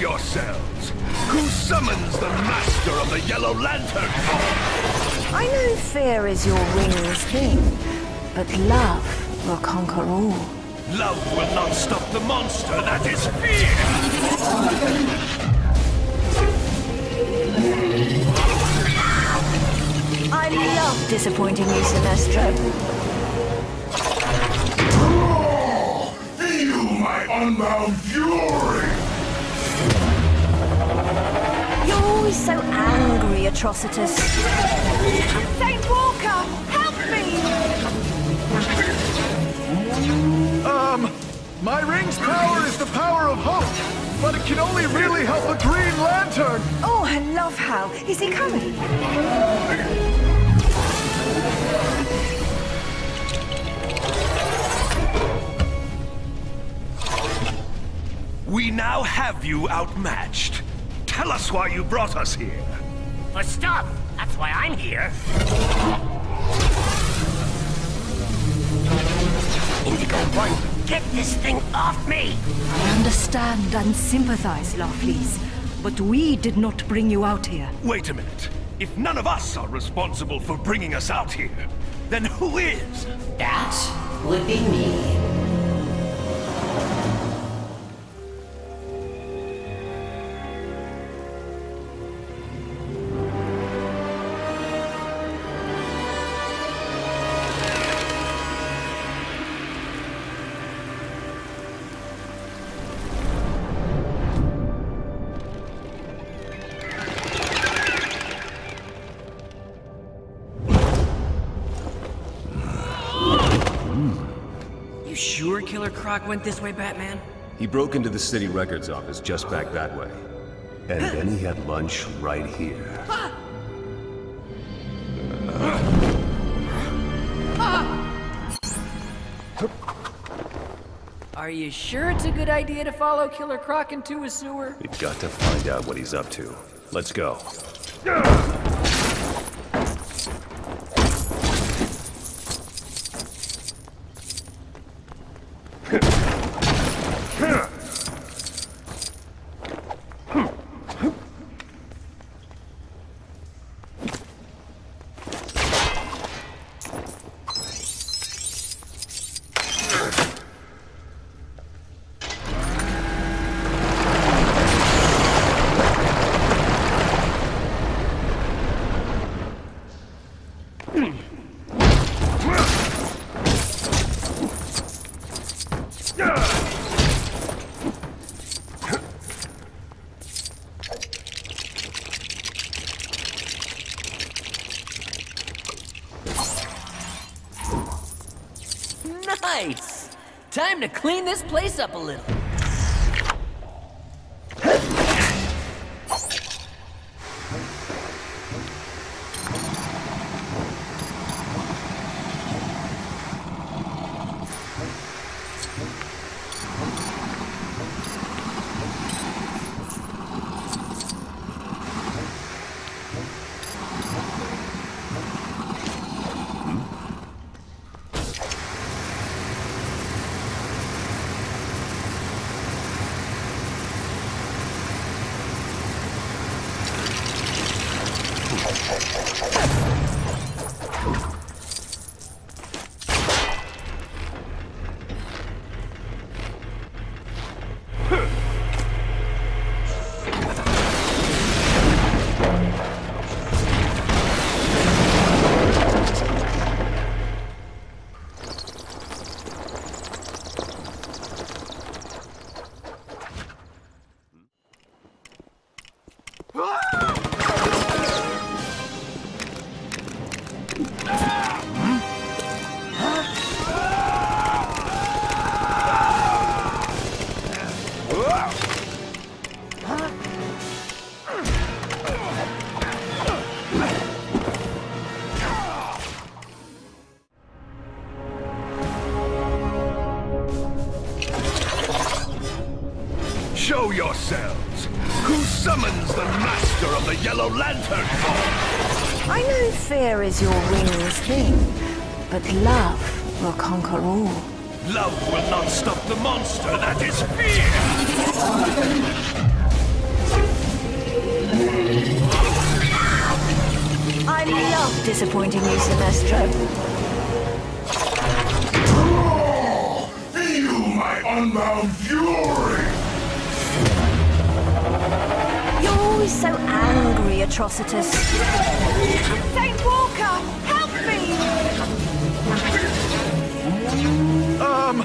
Yourselves! Who summons the master of the Yellow Lantern Corps? I know fear is your wings thing, but love will conquer all. Love will not stop the monster that is fear! I love disappointing you, Sinestro. Feel my unbound fury! So angry, Atrocitus. Saint Walker, help me! Um, my ring's power is the power of hope, but it can only really help a Green Lantern. Oh, I love Hal. Is he coming? We now have you outmatched. Tell us why you brought us here. For stuff. That's why I'm here. Indigo One, get this thing off me! I understand and sympathize, Larfleeze, but we did not bring you out here. Wait a minute. If none of us are responsible for bringing us out here, then who is? That would be me. Killer Croc went this way, Batman? He broke into the city records office just back that way. And then he had lunch right here. Are you sure it's a good idea to follow Killer Croc into a sewer? We've got to find out what he's up to. Let's go. Nice! To clean this place up a little. Yourselves! Who summons the master of the Yellow Lantern Corps? I know fear is your wings thing, but love will conquer all. Love will not stop the monster that is fear! I love disappointing you, Sinestro. unbound fury! You're always so angry, Atrocitus. Saint Walker, help me! Um,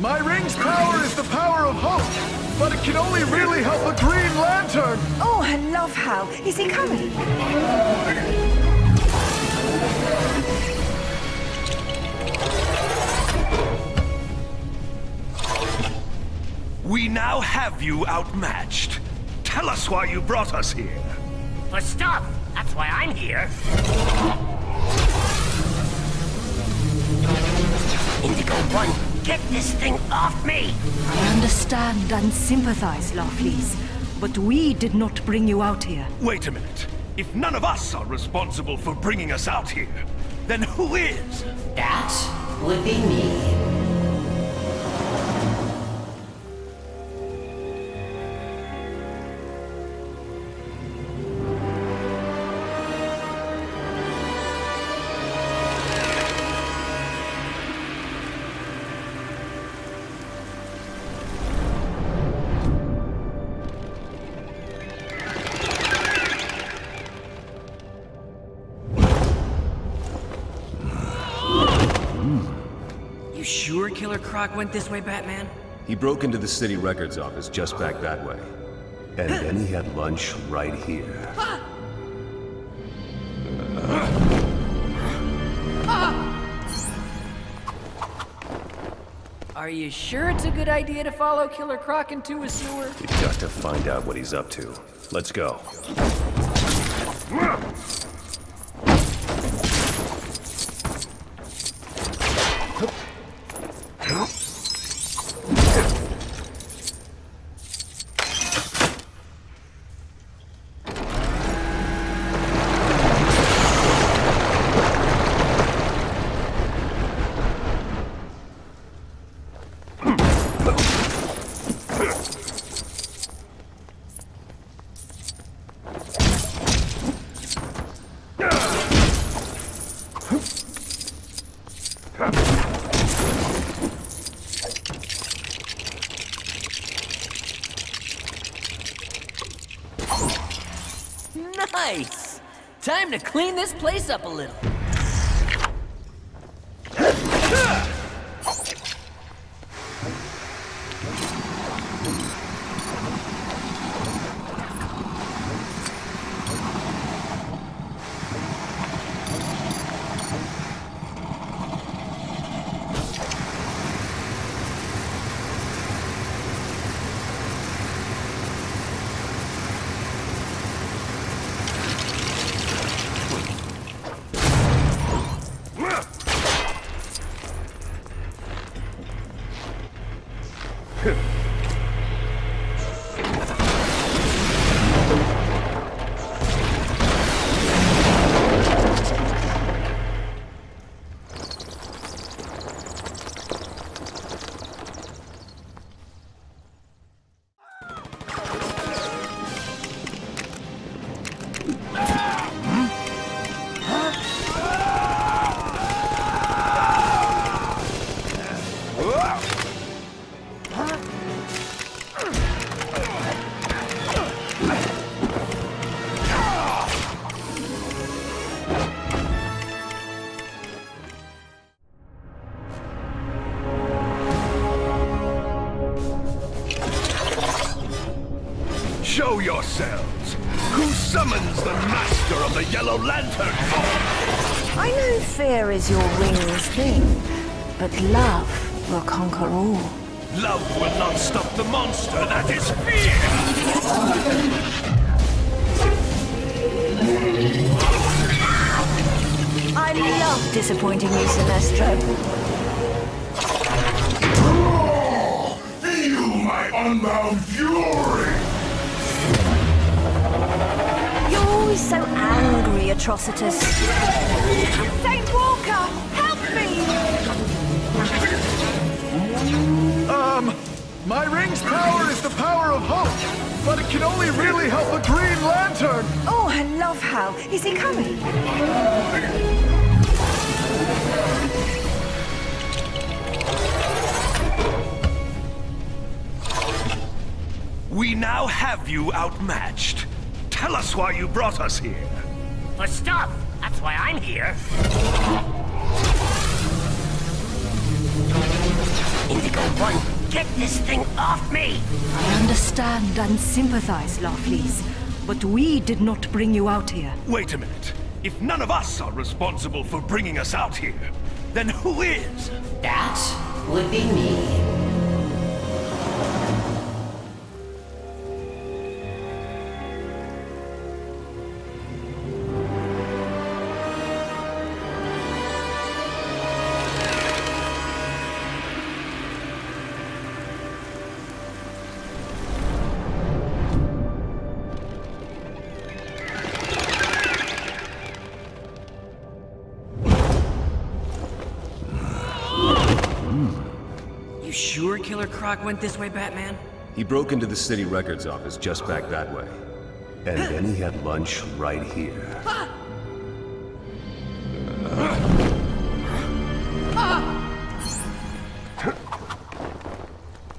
my ring's power is the power of hope, but it can only really help a Green Lantern. Oh, I love Hal. Is he coming? We now have you outmatched. Tell us why you brought us here. For stuff. That's why I'm here. Indigo One, get this thing off me! I understand and sympathize, Larfleeze, but we did not bring you out here. Wait a minute. If none of us are responsible for bringing us out here, then who is? That would be me. Croc went this way, Batman? He broke into the city records office just back that way. And then he had lunch right here. Are you sure it's a good idea to follow Killer Croc into a sewer? We've got to find out what he's up to. Let's go. Nice! Time to clean this place up a little. The Master of the Yellow Lantern I know fear is your wing's thing, but love will conquer all. Love will not stop the monster that is fear! I love disappointing you, Sinestro. Feel my unbound fury! Always so angry, Atrocitus. Saint Walker, help me! Um, my ring's power is the power of hope, but it can only really help a Green Lantern! Oh, I love Hal. Is he coming? We now have you outmatched. Tell us why you brought us here. For stuff. That's why I'm here. Indigo One, get this thing off me! I understand and sympathize, Larfleeze, but we did not bring you out here. Wait a minute. If none of us are responsible for bringing us out here, then who is? That would be me. You sure Killer Croc went this way, Batman? He broke into the city records office just back that way. And then he had lunch right here.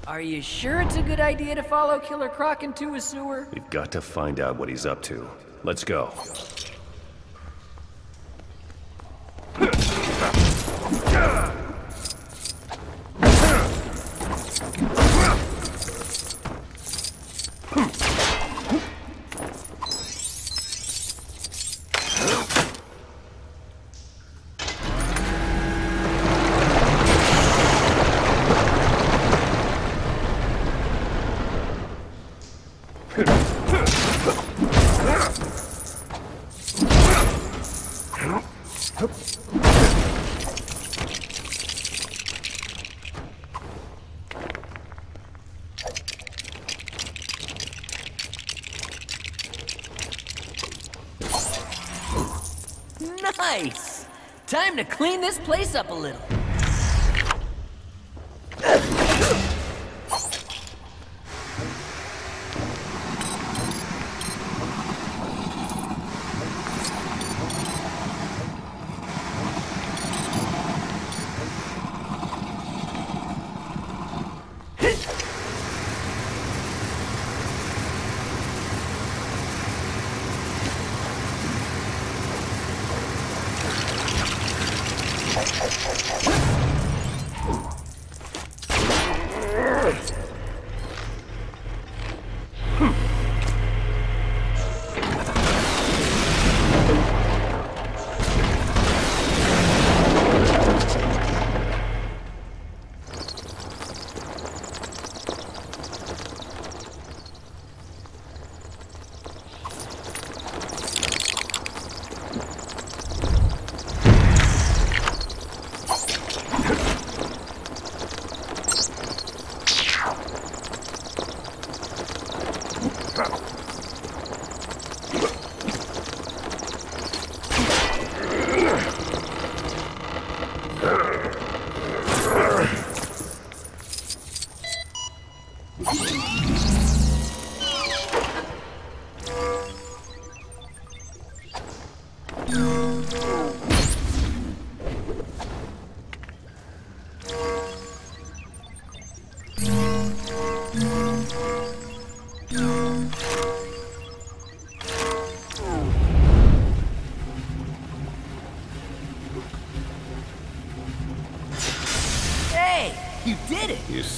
Are you sure it's a good idea to follow Killer Croc into a sewer? We've got to find out what he's up to. Let's go. Nice! Time to clean this place up a little.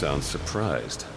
Hey, you did it! You sound surprised.